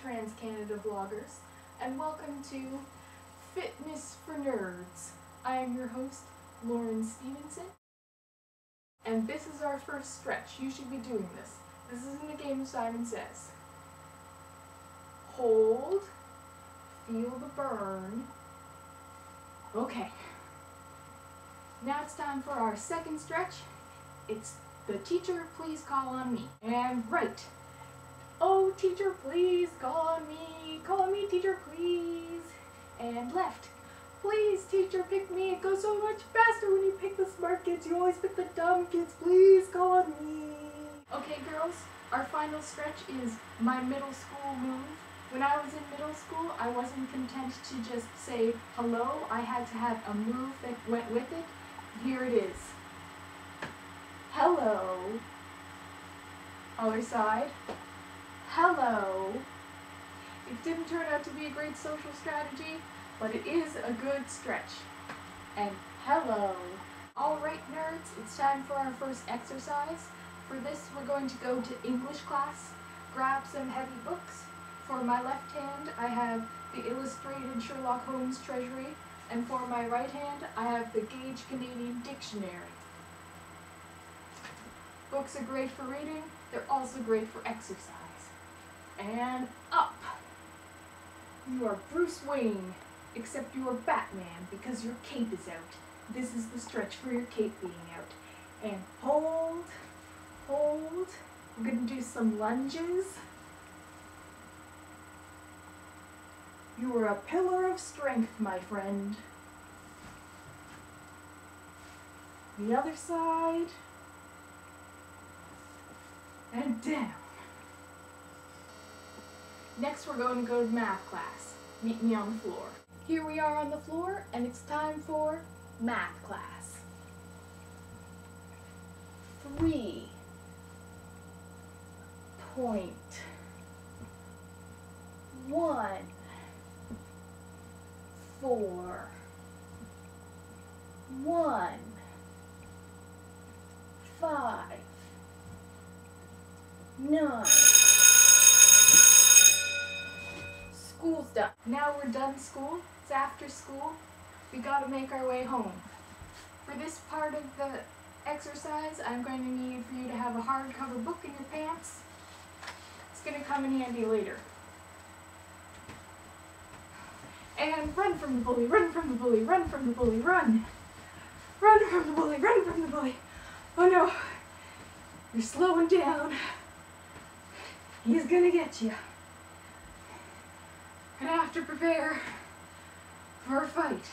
Trans Canada vloggers, and welcome to Fitness for Nerds. I am your host, Lauren Stevenson, and this is our first stretch. You should be doing this. This isn't a game Simon Says. Hold, feel the burn. Okay. Now it's time for our second stretch. It's the teacher, please call on me. And right. Oh, teacher, please call me. Call me, teacher, please. And left. Please, teacher, pick me. It goes so much faster when you pick the smart kids. You always pick the dumb kids. Please call on me. Okay, girls, our final stretch is my middle school move. When I was in middle school, I wasn't content to just say hello. I had to have a move that went with it. Here it is. Hello. Other side. Hello. It didn't turn out to be a great social strategy, but it is a good stretch. And hello. Alright nerds, it's time for our first exercise. For this we're going to go to English class, grab some heavy books. For my left hand I have the Illustrated Sherlock Holmes Treasury, and for my right hand I have the Gage Canadian Dictionary. Books are great for reading, they're also great for exercise. And up! You are Bruce Wayne, except you are Batman because your cape is out. This is the stretch for your cape being out. And hold, hold. We're gonna do some lunges. You are a pillar of strength, my friend. The other side. And down. Next we're going to go to math class. Meet me on the floor. Here we are on the floor and it's time for math class. Three point one four one five nine done. Now we're done school. It's after school. We gotta make our way home. For this part of the exercise, I'm going to need for you to have a hardcover book in your pants. It's gonna come in handy later. And run from the bully, run from the bully, run from the bully, run! Run from the bully, run from the bully! Oh no! You're slowing down. He's gonna get you. Gonna have to prepare for a fight.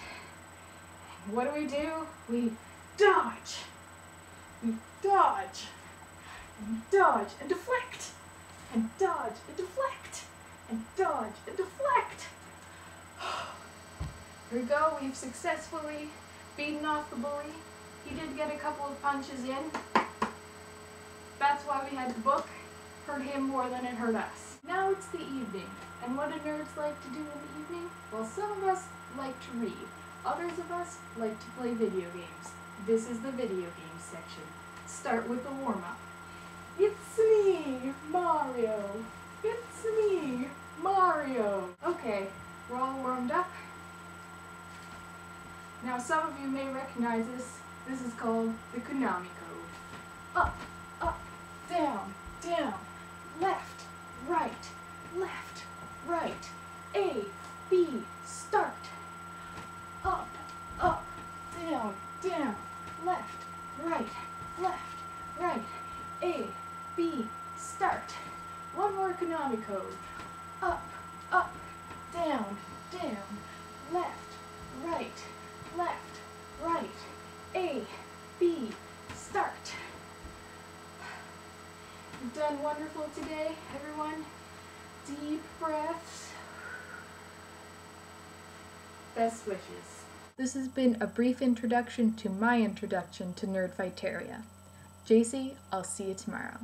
And what do we do? We dodge. We dodge. And dodge and deflect. And dodge and deflect. And dodge and deflect. Here we go. We've successfully beaten off the bully. He did get a couple of punches in. That's why we had the book. Hurt him more than it hurt us. Now it's the evening. And what do nerds like to do in the evening? Well, some of us like to read. Others of us like to play video games. This is the video game section. Start with the warm-up. It's me, Mario. It's me, Mario. Okay, we're all warmed up. Now some of you may recognize this. This is called the Konami code. Up, up, down, down, left, right, left, right, A, B, start. Up, up, down, down, left, right, left, right, A, B, start. One more Konami code. Up, up, down, down, left, right, left, right, A, B, start. You've done wonderful today, everyone. Deep breaths. Best wishes. This has been a brief introduction to my introduction to Nerdfighteria. JC, I'll see you tomorrow.